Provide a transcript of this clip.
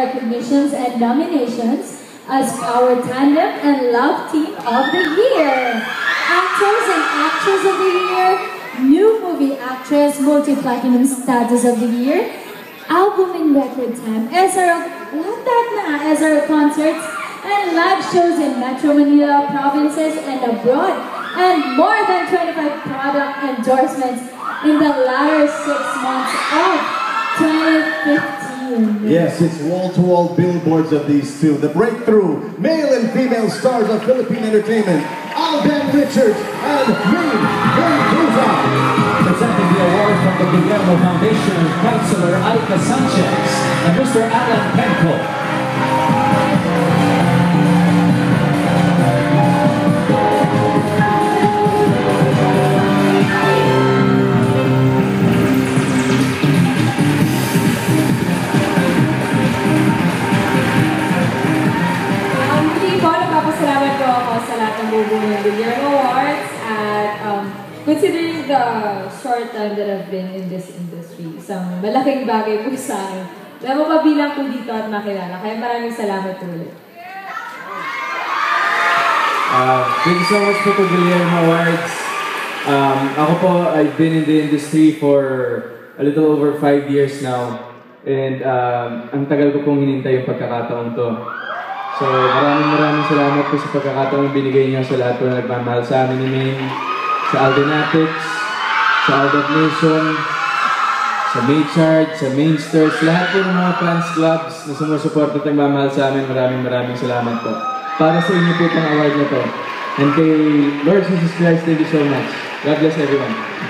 recognitions and nominations as our Tandem and Love Team of the Year, Actors and Actress of the Year, New Movie Actress, Multi-Platinum Status of the Year, Album in Record Time, SRO, lahat na, SRO concerts, and live shows in Metro Manila, provinces, and abroad, and more than 25 product endorsements in the latter six months of 2015. Mm-hmm. Yes, it's wall-to-wall billboards of these two. The breakthrough male and female stars of Philippine entertainment, Alden Richards and Reed Mendoza. Presenting the award from the Guillermo Foundation, Councilor Aika Sanchez and Mr. Alan Penco. Ng Guillermo Awards at um, considering the short time that I've been in this industry, isang malaking bagay po sa akin na mapabilang po dito at makilala. Kaya maraming salamat po ulit. Uh, thank you so much po to Guillermo Awards. Um, ako po, I've been in the industry for a little over five years now. And um, ang tagal ko pong hinintay yung pagkakataon to. So maraming maraming salamat po sa pagkakataon binigay niyo sa lahat po na nagmamahal sa amin ni Maine, sa Aldenatics, sa Aldab Nation, sa Maychard, sa Mainsters, lahat po ng mga fans clubs na sumusuporta at nagmamahal sa amin, maraming maraming salamat po. Para sa inyo po itong award na to. And kay Lord Jesus Christ, thank you so much. God bless everyone.